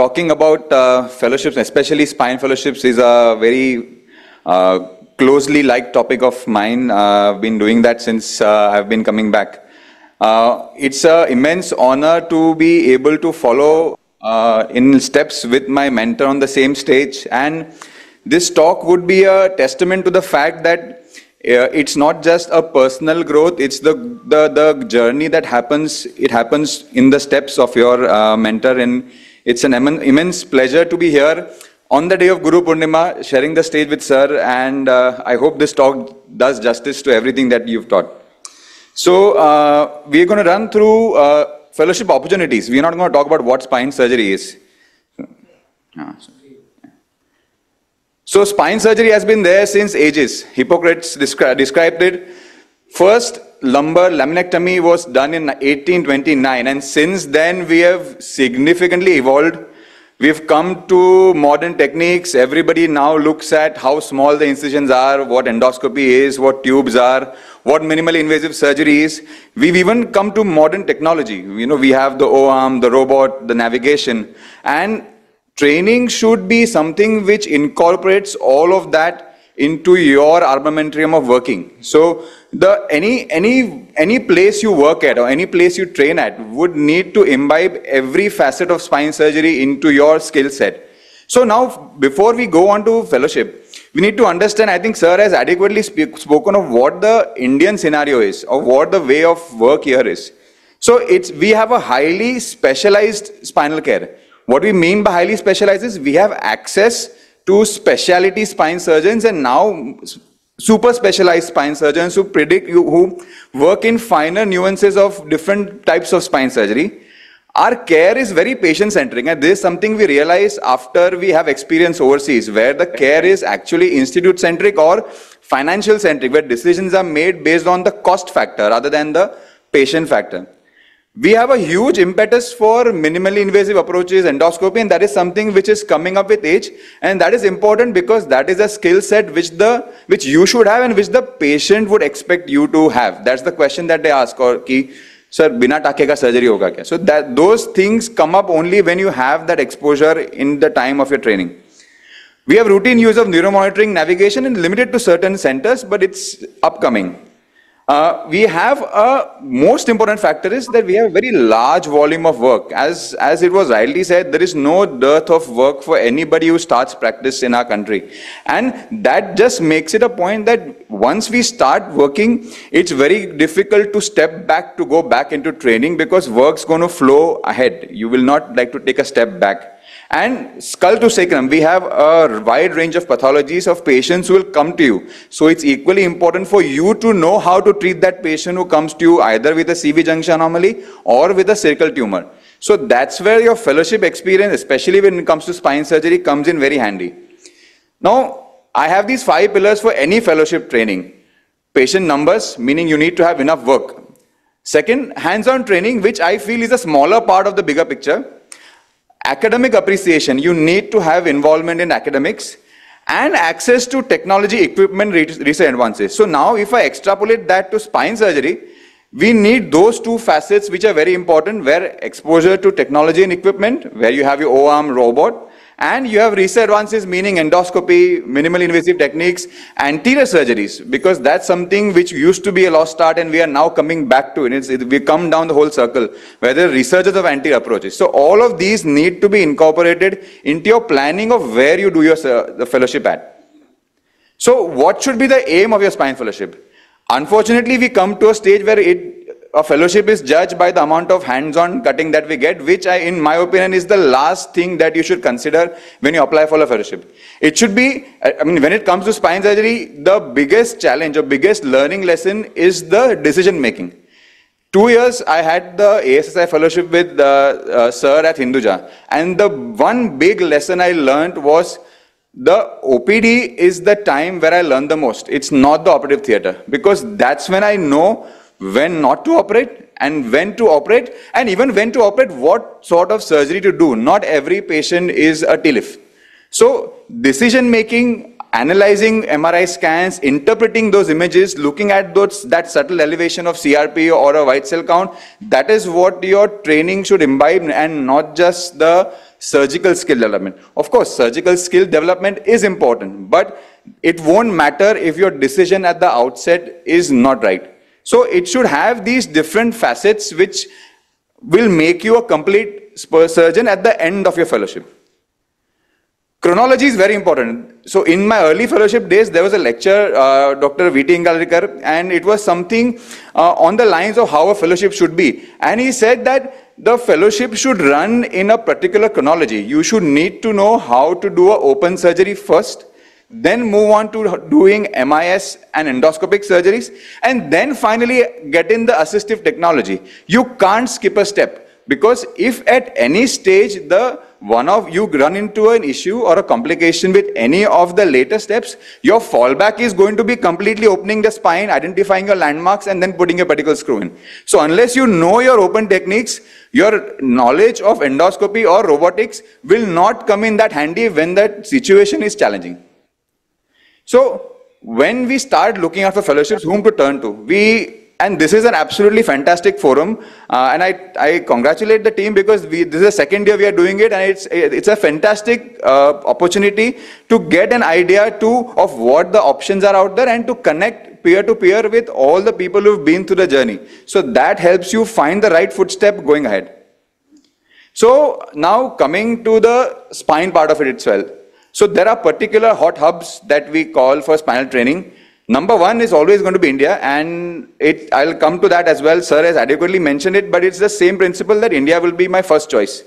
talking about uh, fellowships, especially spine fellowships, is a very uh, closely liked topic of mine. Uh, I've been doing that since uh, I've been coming back. Uh, it's an immense honor to be able to follow uh, in steps with my mentor on the same stage. And this talk would be a testament to the fact that it's not just a personal growth, it's the, the, the journey that happens, it happens in the steps of your mentor. And it's an immense pleasure to be here on the day of Guru Purnima, sharing the stage with Sir. And uh, I hope this talk does justice to everything that you've taught. So uh, we're going to run through uh, fellowship opportunities. We're not going to talk about what spine surgery is. So spine surgery has been there since ages. Hippocrates descri described it. First lumbar laminectomy was done in 1829 and since then we have significantly evolved We've come to modern techniques. Everybody now looks at how small the incisions are, what endoscopy is, what tubes are, what minimally invasive surgery is. We've even come to modern technology. You know, we have the O-arm, the robot, the navigation. And training should be something which incorporates all of that into your armamentarium of working. So the any any any place you work at or any place you train at would need to imbibe every facet of spine surgery into your skill set. So now before we go on to fellowship, we need to understand, I think sir has adequately speak, spoken of what the Indian scenario is or what the way of work here is. So it's we have a highly specialized spinal care. What we mean by highly specialized is we have access to specialty spine surgeons and now super specialized spine surgeons who predict you, who work in finer nuances of different types of spine surgery. Our care is very patient centric and this is something we realize after we have experience overseas where the care is actually institute centric or financial centric where decisions are made based on the cost factor rather than the patient factor. We have a huge impetus for minimally invasive approaches, endoscopy, and that is something which is coming up with age. And that is important because that is a skill set which the which you should have and which the patient would expect you to have. That's the question that they ask. Or ki, sir, bina टाके ka surgery hoga kya? So that those things come up only when you have that exposure in the time of your training. We have routine use of neuromonitoring navigation and limited to certain centers, but it's upcoming. Uh, we have a most important factor is that we have a very large volume of work. As, as it was rightly said, there is no dearth of work for anybody who starts practice in our country. And that just makes it a point that once we start working, it's very difficult to step back to go back into training because work's going to flow ahead. You will not like to take a step back. And skull to sacrum, we have a wide range of pathologies of patients who will come to you. So it's equally important for you to know how to treat that patient who comes to you either with a CV junction anomaly or with a cervical tumor. So that's where your fellowship experience, especially when it comes to spine surgery, comes in very handy. Now, I have these five pillars for any fellowship training. Patient numbers, meaning you need to have enough work. Second, hands-on training, which I feel is a smaller part of the bigger picture academic appreciation, you need to have involvement in academics and access to technology, equipment, research advances. So now if I extrapolate that to spine surgery, we need those two facets which are very important where exposure to technology and equipment, where you have your O-arm robot, and you have recent advances meaning endoscopy, minimal invasive techniques, anterior surgeries, because that's something which used to be a lost art and we are now coming back to it. It's, it we come down the whole circle, whether researchers of anterior approaches. So all of these need to be incorporated into your planning of where you do your the fellowship at. So what should be the aim of your spine fellowship? Unfortunately, we come to a stage where it a fellowship is judged by the amount of hands-on cutting that we get, which I, in my opinion is the last thing that you should consider when you apply for a fellowship. It should be, I mean, when it comes to spine surgery, the biggest challenge or biggest learning lesson is the decision making. Two years I had the ASSI fellowship with the uh, sir at Hinduja. And the one big lesson I learned was the OPD is the time where I learn the most. It's not the operative theater because that's when I know when not to operate and when to operate and even when to operate what sort of surgery to do. Not every patient is a TLIF. So decision making, analyzing MRI scans, interpreting those images, looking at those, that subtle elevation of CRP or a white cell count, that is what your training should imbibe and not just the surgical skill development. Of course, surgical skill development is important, but it won't matter if your decision at the outset is not right. So it should have these different facets which will make you a complete surgeon at the end of your fellowship. Chronology is very important. So in my early fellowship days, there was a lecture, uh, Dr. V.T. Ingalhalikar, and it was something uh, on the lines of how a fellowship should be. And he said that the fellowship should run in a particular chronology. You should need to know how to do a open surgery first, then move on to doing MIS and endoscopic surgeries, and then finally get in the assistive technology. You can't skip a step. Because if at any stage the one of you run into an issue or a complication with any of the later steps, your fallback is going to be completely opening the spine, identifying your landmarks, and then putting a pedicle screw in. So unless you know your open techniques, your knowledge of endoscopy or robotics will not come in that handy when that situation is challenging. So when we start looking for fellowships, whom to turn to? We and this is an absolutely fantastic forum. Uh, and I, I congratulate the team because we, this is the second year we are doing it. And it's, it's a fantastic uh, opportunity to get an idea too of what the options are out there and to connect peer to peer with all the people who've been through the journey. So that helps you find the right footstep going ahead. So now coming to the spine part of it itself. So there are particular hot hubs that we call for spinal training. Number one is always going to be India, and it, I'll come to that as well. Sir has adequately mentioned it, but it's the same principle that India will be my first choice.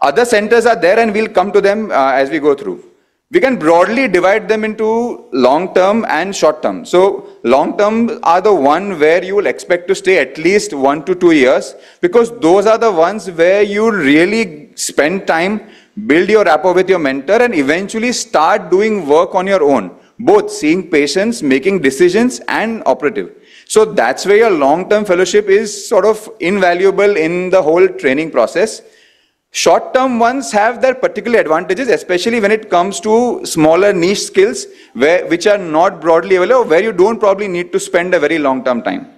Other centers are there, and we'll come to them uh, as we go through. We can broadly divide them into long term and short term. So, long term are the one where you will expect to stay at least one to two years because those are the ones where you really spend time, build your rapport with your mentor, and eventually start doing work on your own both seeing patients, making decisions, and operative. So that's where your long-term fellowship is sort of invaluable in the whole training process. Short-term ones have their particular advantages, especially when it comes to smaller niche skills, where, which are not broadly available, where you don't probably need to spend a very long-term time.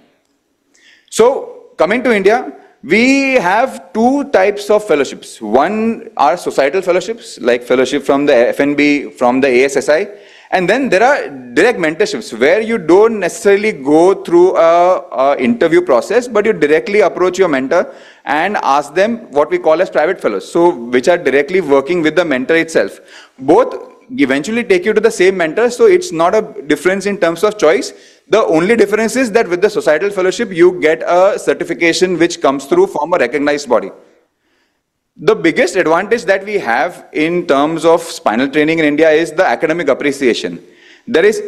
So coming to India, we have two types of fellowships. One are societal fellowships, like fellowship from the FNB, from the ASSI, and then there are direct mentorships where you don't necessarily go through a, a, interview process, but you directly approach your mentor and ask them what we call as private fellows. So which are directly working with the mentor itself. Both eventually take you to the same mentor, so it's not a difference in terms of choice. The only difference is that with the societal fellowship, you get a certification which comes through from a recognized body. The biggest advantage that we have in terms of spinal training in India is the academic appreciation. There is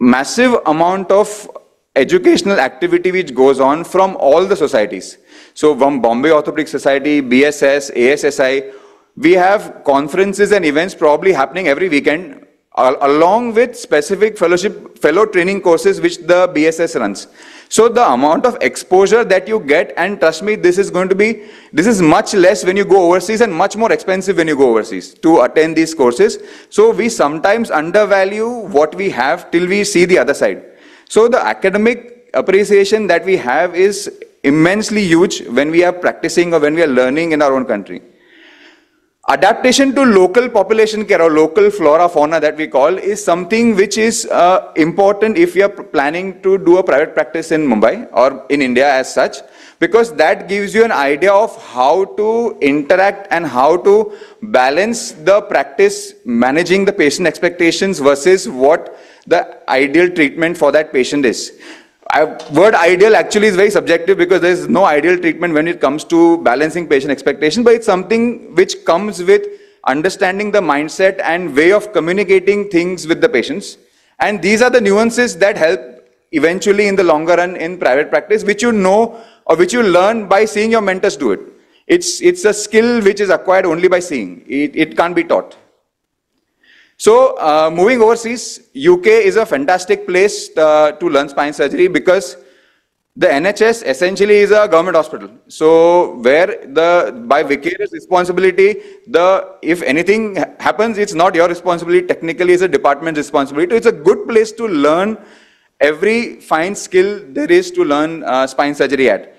massive amount of educational activity which goes on from all the societies. So from Bombay Orthopedic Society, BSS, ASSI, we have conferences and events probably happening every weekend along with specific fellowship, fellow training courses which the BSS runs. So the amount of exposure that you get, and trust me, this is going to be, this is much less when you go overseas and much more expensive when you go overseas to attend these courses. So we sometimes undervalue what we have till we see the other side. So the academic appreciation that we have is immensely huge when we are practicing or when we are learning in our own country. Adaptation to local population care or local flora fauna that we call is something which is uh, important if you are planning to do a private practice in Mumbai or in India as such because that gives you an idea of how to interact and how to balance the practice managing the patient expectations versus what the ideal treatment for that patient is. I, word ideal actually is very subjective because there is no ideal treatment when it comes to balancing patient expectation, but it's something which comes with understanding the mindset and way of communicating things with the patients. And these are the nuances that help eventually in the longer run in private practice, which you know or which you learn by seeing your mentors do it. It's, it's a skill which is acquired only by seeing. It, it can't be taught. So uh, moving overseas, UK is a fantastic place uh, to learn spine surgery because the NHS essentially is a government hospital. So where the by vicarious responsibility, the if anything happens, it's not your responsibility. Technically, it's a department's responsibility. It's a good place to learn every fine skill there is to learn uh, spine surgery at.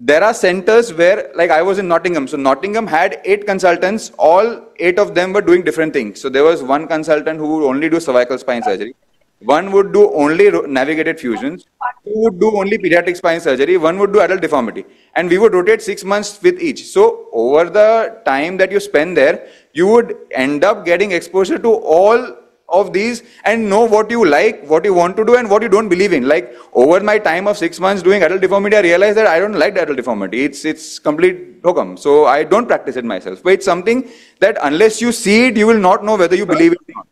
There are centers where, like I was in Nottingham, so Nottingham had eight consultants, all eight of them were doing different things. So there was one consultant who would only do cervical spine surgery, one would do only navigated fusions, two would do only pediatric spine surgery, one would do adult deformity. And we would rotate six months with each. So over the time that you spend there, you would end up getting exposure to all of these and know what you like, what you want to do, and what you don't believe in. Like over my time of six months doing adult deformity, I realized that I don't like adult deformity. It's it's complete hokum. So I don't practice it myself. But it's something that unless you see it, you will not know whether you believe it or not.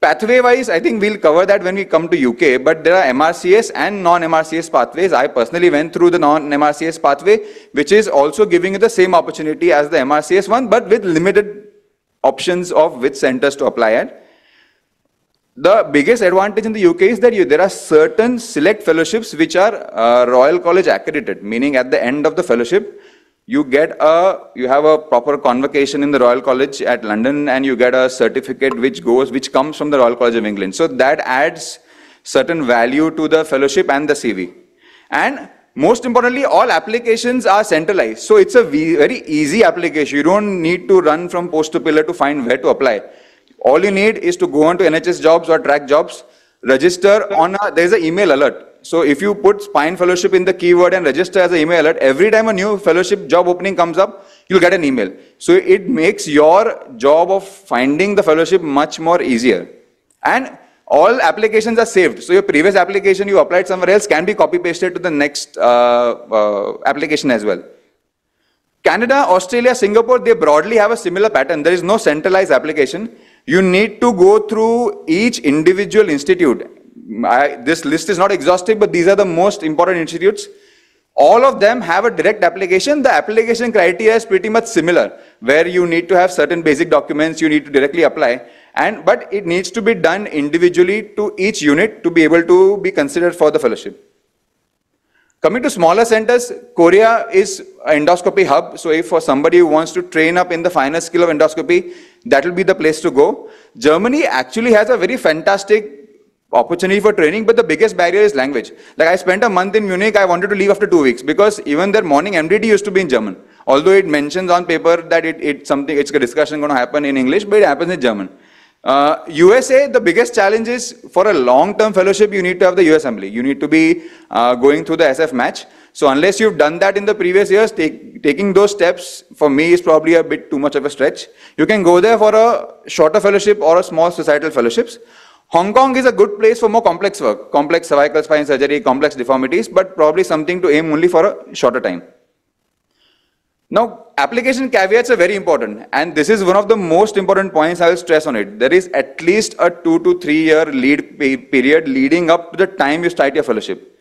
Pathway wise, I think we'll cover that when we come to UK, but there are MRCS and non-MRCS pathways. I personally went through the non-MRCS pathway, which is also giving you the same opportunity as the MRCS one, but with limited options of which centers to apply at the biggest advantage in the UK is that you, there are certain select fellowships which are uh, Royal College accredited, meaning at the end of the fellowship, you get a, you have a proper convocation in the Royal College at London and you get a certificate which goes, which comes from the Royal College of England. So that adds certain value to the fellowship and the CV. And most importantly, all applications are centralized. So it's a very easy application. You don't need to run from post to pillar to find where to apply. All you need is to go on to NHS jobs or track jobs, register on a, there's an email alert. So if you put spine fellowship in the keyword and register as an email alert, every time a new fellowship job opening comes up, you'll get an email. So it makes your job of finding the fellowship much more easier. And all applications are saved. So your previous application you applied somewhere else can be copy pasted to the next uh, uh, application as well. Canada, Australia, Singapore, they broadly have a similar pattern. There is no centralized application. You need to go through each individual institute. I, this list is not exhaustive, but these are the most important institutes. All of them have a direct application. The application criteria is pretty much similar, where you need to have certain basic documents you need to directly apply. And, but it needs to be done individually to each unit to be able to be considered for the fellowship. Coming to smaller centers, Korea is an endoscopy hub. So if for somebody who wants to train up in the finer skill of endoscopy, that will be the place to go. Germany actually has a very fantastic opportunity for training, but the biggest barrier is language. Like I spent a month in Munich, I wanted to leave after two weeks because even their morning MDT used to be in German. Although it mentions on paper that it, it's something, it's a discussion going to happen in English, but it happens in German. Uh, USA, the biggest challenge is for a long-term fellowship, you need to have the USMLE. You need to be uh, going through the SF match. So unless you've done that in the previous years, take, taking those steps for me is probably a bit too much of a stretch. You can go there for a shorter fellowship or a small societal fellowships. Hong Kong is a good place for more complex work, complex cervical spine surgery, complex deformities, but probably something to aim only for a shorter time. Now, application caveats are very important, and this is one of the most important points I will stress on it. There is at least a two to three year lead period leading up to the time you start your fellowship.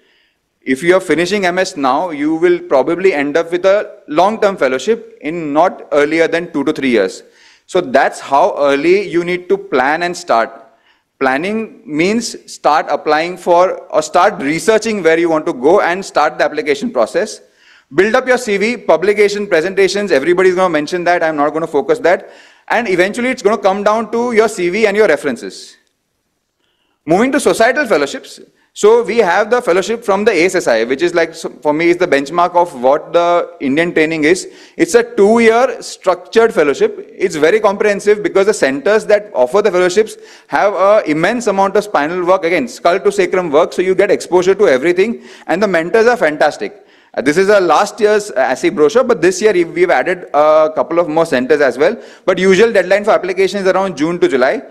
If you are finishing MS now, you will probably end up with a long-term fellowship in not earlier than two to three years. So that's how early you need to plan and start. Planning means start applying for or start researching where you want to go and start the application process. Build up your CV, publication, presentations, everybody's going to mention that. I'm not going to focus that. And eventually it's going to come down to your CV and your references. Moving to societal fellowships. So we have the fellowship from the ASSI, which is like, for me, is the benchmark of what the Indian training is. It's a two-year structured fellowship. It's very comprehensive because the centers that offer the fellowships have an immense amount of spinal work, again, skull to sacrum work, so you get exposure to everything, and the mentors are fantastic. Uh, this is a last year's uh, ASSI brochure, but this year we've added a couple of more centers as well. But usual deadline for application is around June to July.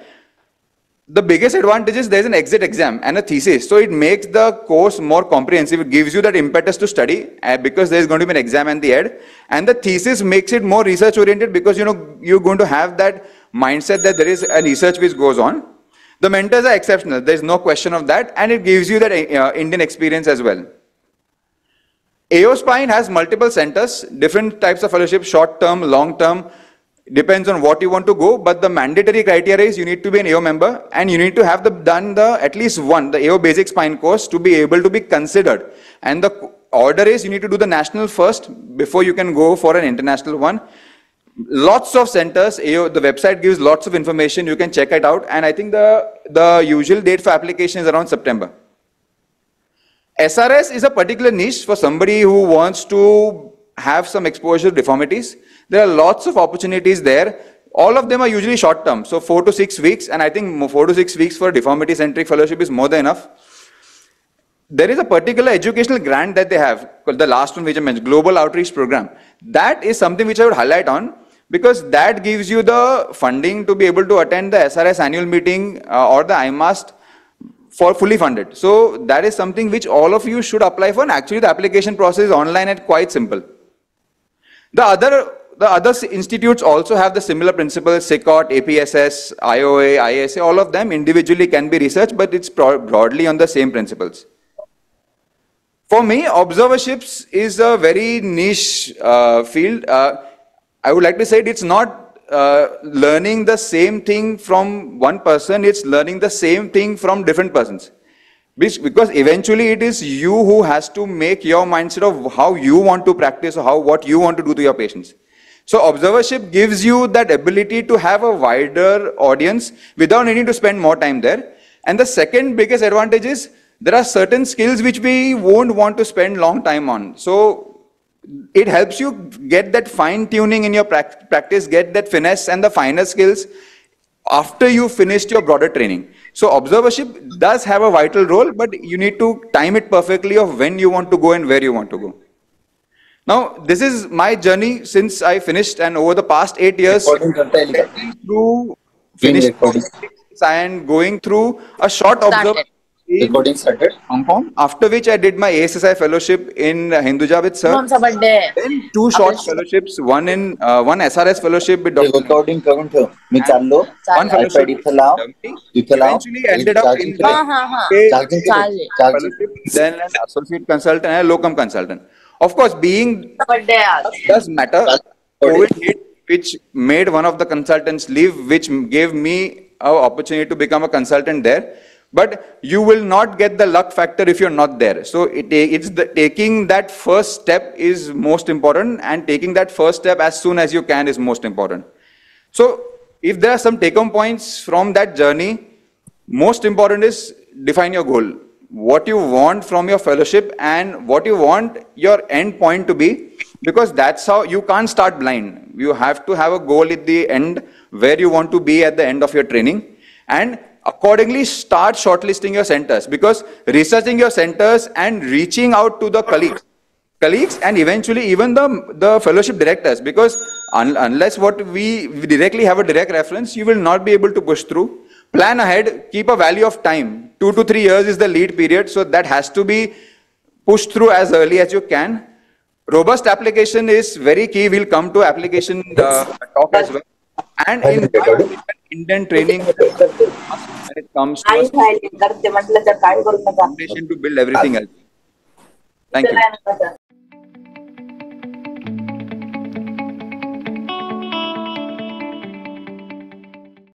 The biggest advantage is there's an exit exam and a thesis. So it makes the course more comprehensive. It gives you that impetus to study uh, because there's going to be an exam at the end. And the thesis makes it more research oriented because you know you're going to have that mindset that there is a research which goes on. The mentors are exceptional. There's no question of that. And it gives you that uh, Indian experience as well. AO Spine has multiple centers, different types of fellowship, short term, long term, depends on what you want to go, but the mandatory criteria is you need to be an AO member and you need to have the, done the at least one, the AO basic spine course to be able to be considered. And the order is you need to do the national first before you can go for an international one. Lots of centers, AO, the website gives lots of information, you can check it out. And I think the, the usual date for application is around September. SRS is a particular niche for somebody who wants to have some exposure to deformities. There are lots of opportunities there. All of them are usually short term, so four to six weeks, and I think four to six weeks for deformity centric fellowship is more than enough. There is a particular educational grant that they have, called the last one which I mentioned, Global Outreach Program. That is something which I would highlight on because that gives you the funding to be able to attend the SRS annual meeting uh, or the IMAST for fully funded. So that is something which all of you should apply for and actually the application process is online and quite simple. The other the other institutes also have the similar principles, SICOT, APSS, IOA, ISA, all of them individually can be researched, but it's broadly on the same principles. For me, observerships is a very niche uh, field. Uh, I would like to say it's not uh, learning the same thing from one person, it's learning the same thing from different persons. Because eventually it is you who has to make your mindset of how you want to practice or how what you want to do to your patients. So observership gives you that ability to have a wider audience without needing to spend more time there. And the second biggest advantage is there are certain skills which we won't want to spend long time on. So it helps you get that fine tuning in your practice, get that finesse and the finer skills after you finished your broader training. So observership does have a vital role, but you need to time it perfectly of when you want to go and where you want to go. Now, this is my journey since I finished and over the past eight years, through finished and going through a short observer recording started. Hong Kong. After which I did my ASSI fellowship in Hinduja with sir. Then two short fellowships, one in uh, one SRS fellowship with Dr. Recording करून ठेव. मी चाललो. One fellowship इथं लाव. इथं लाव. Eventually ended up in charging fellowship, then an associate consultant and a locum consultant. Of course, being does matter. COVID hit, which made one of the consultants leave, which gave me an opportunity to become a consultant there but you will not get the luck factor if you're not there. So it, it's the, taking that first step is most important and taking that first step as soon as you can is most important. So if there are some take-home points from that journey, most important is define your goal. What you want from your fellowship and what you want your end point to be because that's how you can't start blind. You have to have a goal at the end where you want to be at the end of your training and accordingly start shortlisting your centers because researching your centers and reaching out to the colleagues colleagues and eventually even the the fellowship directors because un unless what we, we directly have a direct reference you will not be able to push through. Plan ahead keep a value of time. 2 to 3 years is the lead period so that has to be pushed through as early as you can. Robust application is very key. We'll come to application uh, talk as well. And in Indian training it comes to us, foundation to build everything else. Thank you.